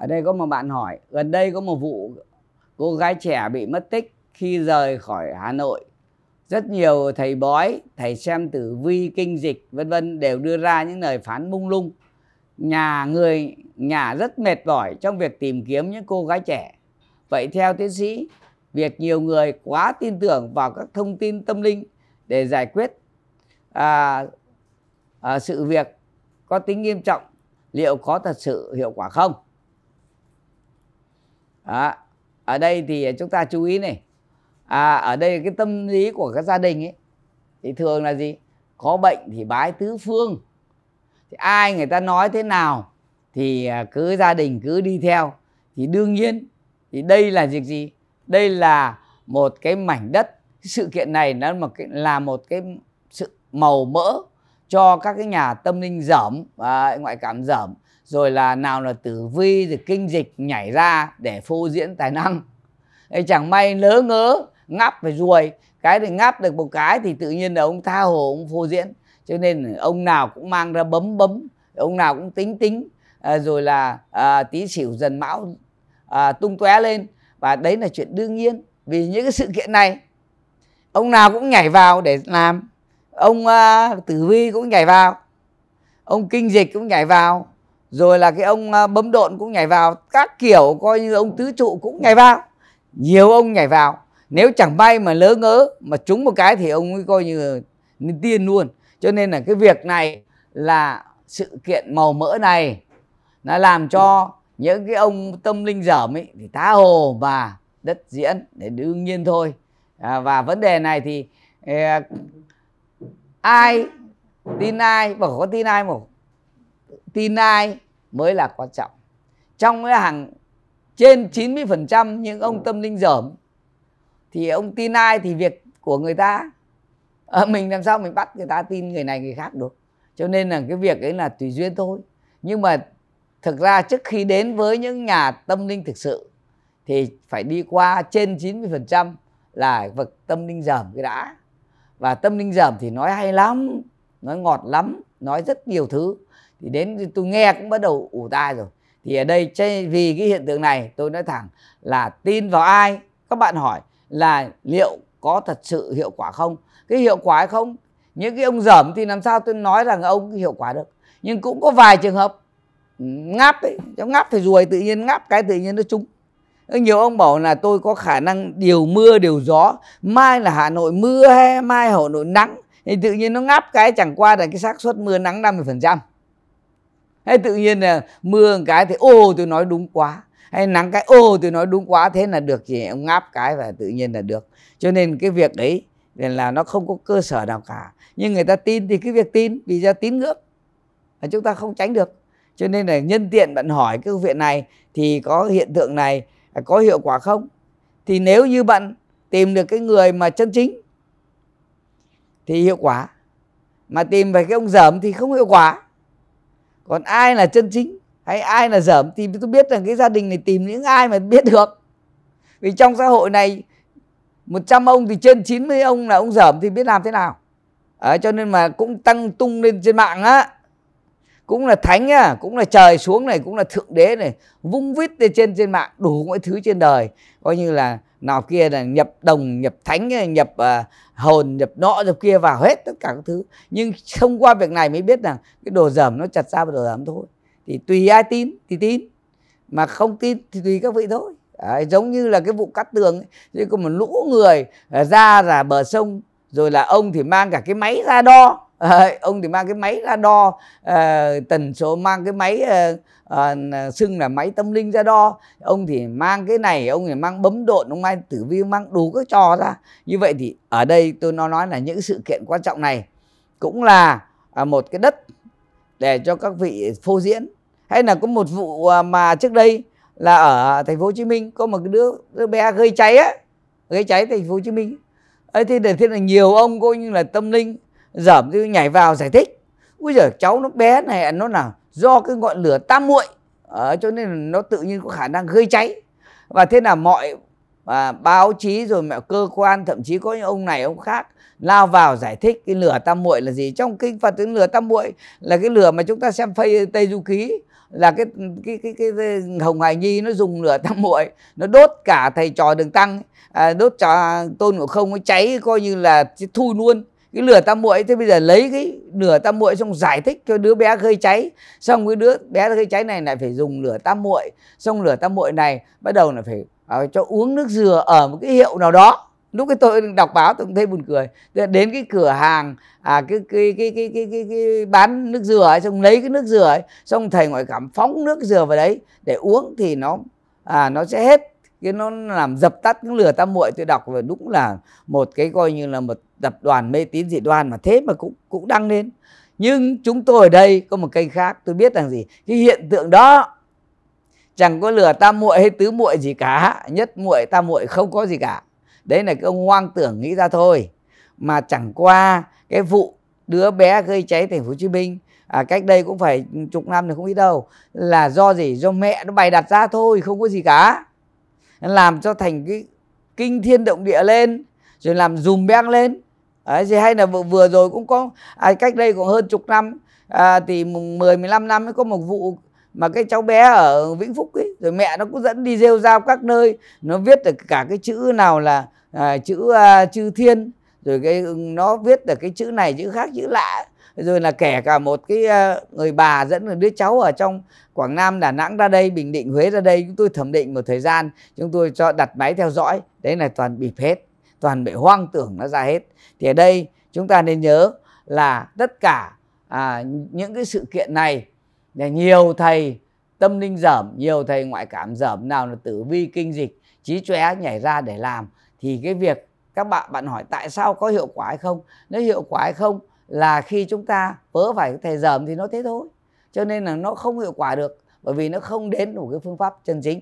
ở đây có một bạn hỏi gần đây có một vụ cô gái trẻ bị mất tích khi rời khỏi Hà Nội. Rất nhiều thầy bói thầy xem tử vi kinh dịch vân vân đều đưa ra những lời phán mung lung. Nhà người nhà rất mệt mỏi trong việc tìm kiếm những cô gái trẻ. Vậy theo tiến sĩ việc nhiều người quá tin tưởng vào các thông tin tâm linh để giải quyết à, à, sự việc có tính nghiêm trọng liệu có thật sự hiệu quả không? À, ở đây thì chúng ta chú ý này. À, ở đây cái tâm lý của các gia đình ấy thì thường là gì? Có bệnh thì bái tứ phương. Thì ai người ta nói thế nào thì à, cứ gia đình cứ đi theo. Thì đương nhiên thì đây là việc gì? Đây là một cái mảnh đất. Sự kiện này nó một cái, là một cái sự màu mỡ cho các cái nhà tâm linh dởm và ngoại cảm dởm rồi là nào là tử vi rồi kinh dịch nhảy ra để phô diễn tài năng. Ê, chẳng may lỡ ngớ ngắp phải ruồi. Cái thì ngắp được một cái thì tự nhiên là ông tha hồ ông phô diễn. Cho nên ông nào cũng mang ra bấm bấm ông nào cũng tính tính. À, rồi là à, tí xỉu dần mão à, tung tóe lên. Và đấy là chuyện đương nhiên vì những cái sự kiện này ông nào cũng nhảy vào để làm. Ông à, tử vi cũng nhảy vào. Ông kinh dịch cũng nhảy vào rồi là cái ông à, bấm độn cũng nhảy vào các kiểu coi như ông tứ trụ cũng nhảy vào. Nhiều ông nhảy vào. Nếu chẳng may mà lỡ ngỡ mà trúng một cái thì ông ấy coi như tiên luôn. Cho nên là cái việc này là sự kiện màu mỡ này nó làm cho những cái ông tâm linh dởm ấy thì tá hồ và đất diễn để đương nhiên thôi. À, và vấn đề này thì eh, ai tin ai và có tin ai một tin ai mới là quan trọng. Trong cái hàng trên 90% những ông tâm linh dởm thì ông tin ai thì việc của người ta. À, mình làm sao mình bắt người ta tin người này người khác được. Cho nên là cái việc ấy là tùy duyên thôi. Nhưng mà thực ra trước khi đến với những nhà tâm linh thực sự thì phải đi qua trên 90% là vật tâm linh dởm cái đã. Và tâm linh dởm thì nói hay lắm nói ngọt lắm nói rất nhiều thứ thì đến tôi nghe cũng bắt đầu ủ tai rồi. Thì ở đây vì cái hiện tượng này, tôi nói thẳng là tin vào ai? Các bạn hỏi là liệu có thật sự hiệu quả không? Cái hiệu quả hay không? Những cái ông dởm thì làm sao tôi nói rằng ông hiệu quả được? Nhưng cũng có vài trường hợp ngáp ấy cháu ngáp thì ruồi tự nhiên, ngáp cái tự nhiên nó trúng. Nhiều ông bảo là tôi có khả năng điều mưa, điều gió, mai là hà nội mưa hay mai hà nội nắng. Thì tự nhiên nó ngáp cái, chẳng qua là cái xác suất mưa nắng 50 phần trăm hay tự nhiên là mưa một cái thì, ô, tôi nói đúng quá. Hay nắng cái, ô, tôi nói đúng quá. Thế là được chỉ ông ngáp cái và tự nhiên là được. Cho nên cái việc đấy là nó không có cơ sở nào cả. Nhưng người ta tin thì cái việc tin, vì do tín ngưỡng. Là chúng ta không tránh được. Cho nên là nhân tiện bạn hỏi cái việc này thì có hiện tượng này, có hiệu quả không? Thì nếu như bạn tìm được cái người mà chân chính thì hiệu quả. Mà tìm về cái ông dởm thì không hiệu quả còn ai là chân chính hay ai là dởm thì tôi biết rằng cái gia đình này tìm những ai mà biết được. Vì trong xã hội này 100 ông thì trên 90 ông là ông dởm thì biết làm thế nào. À, cho nên mà cũng tăng tung lên trên mạng á. Cũng là thánh á cũng là trời xuống này cũng là thượng đế này vung vít lên trên trên mạng đủ mọi thứ trên đời. Coi như là nào kia là nhập đồng nhập thánh nhập uh, hồn nhập nọ nhập kia vào hết tất cả các thứ. Nhưng thông qua việc này mới biết rằng cái đồ dởm nó chặt ra vào đồ dởm thôi. Thì tùy ai tin thì tin mà không tin thì tùy các vị thôi. Đấy, giống như là cái vụ cắt tường ấy. có một lũ người à, ra là bờ sông rồi là ông thì mang cả cái máy ra đo à, ông thì mang cái máy ra đo à, tần số mang cái máy à, à, xưng là máy tâm linh ra đo ông thì mang cái này ông thì mang bấm độn ông mang tử vi mang đủ các trò ra. Như vậy thì ở đây tôi nó nói là những sự kiện quan trọng này cũng là à, một cái đất để cho các vị phô diễn. Hay là có một vụ à, mà trước đây là ở thành phố Hồ Chí Minh có một cái đứa, đứa bé gây cháy á gây cháy thành phố Hồ Chí Minh. Ấy thì để thế là nhiều ông coi như là tâm linh dởm cứ nhảy vào giải thích. Ui giờ cháu nó bé này nó là do cái ngọn lửa tam muội. À, cho nên nó tự nhiên có khả năng gây cháy. Và thế là mọi à, báo chí rồi mẹ cơ quan thậm chí có những ông này ông khác lao vào giải thích cái lửa tam muội là gì. Trong kinh Phật tiếng lửa tam muội là cái lửa mà chúng ta xem phây tây du ký là cái cái cái cái, cái hồng hải nhi nó dùng lửa tam muội nó đốt cả thầy trò đường tăng. À, đốt cho tôn ngộ không nó cháy coi như là thui luôn cái lửa tam muội thế bây giờ lấy cái lửa tam muội xong giải thích cho đứa bé gây cháy. Xong cái đứa bé gây cháy này lại phải dùng lửa tam muội. Xong lửa tam muội này bắt đầu là phải à, cho uống nước dừa ở một cái hiệu nào đó. Lúc cái tôi đọc báo tôi cũng thấy buồn cười. Đến cái cửa hàng à cái cái cái cái cái, cái, cái bán nước dừa ấy, xong lấy cái nước dừa ấy xong thầy ngoại cảm phóng nước dừa vào đấy để uống thì nó à nó sẽ hết cái nó làm dập tắt những lửa tam muội tôi đọc và đúng là một cái coi như là một tập đoàn mê tín dị đoan mà thế mà cũng cũng đăng lên. Nhưng chúng tôi ở đây có một kênh khác tôi biết rằng gì? Cái hiện tượng đó chẳng có lửa tam muội hay tứ muội gì cả nhất muội tam muội không có gì cả. Đấy là cái ông hoang tưởng nghĩ ra thôi. Mà chẳng qua cái vụ đứa bé gây cháy thành phố Hồ Chí Minh à, cách đây cũng phải chục năm thì không biết đâu là do gì? Do mẹ nó bày đặt ra thôi không có gì cả làm cho thành cái kinh thiên động địa lên rồi làm dùm beng lên. Đấy, thì hay là vừa, vừa rồi cũng có à, cách đây cũng hơn chục năm à, thì 10 15 năm mới có một vụ mà cái cháu bé ở Vĩnh Phúc ấy rồi mẹ nó cũng dẫn đi rêu rao các nơi. Nó viết được cả cái chữ nào là à, chữ à, chư thiên rồi cái nó viết được cái chữ này chữ khác chữ lạ rồi là kể cả một cái ờ, người bà dẫn một đứa cháu ở trong Quảng Nam Đà Nẵng ra đây Bình Định Huế ra đây chúng tôi thẩm định một thời gian chúng tôi cho đặt máy theo dõi. Đấy là toàn bịp hết toàn bị hoang tưởng nó ra hết. Thì ở đây chúng ta nên nhớ là tất cả à, những cái sự kiện này là nhiều thầy tâm linh dởm nhiều thầy ngoại cảm dởm nào là tử vi kinh dịch trí chóe nhảy ra để làm. Thì cái việc các bạn bạn hỏi tại sao có hiệu quả hay không nếu hiệu quả hay không là khi chúng ta vớ phải thầy dởm thì nó thế thôi. Cho nên là nó không hiệu quả được bởi vì nó không đến đủ cái phương pháp chân chính.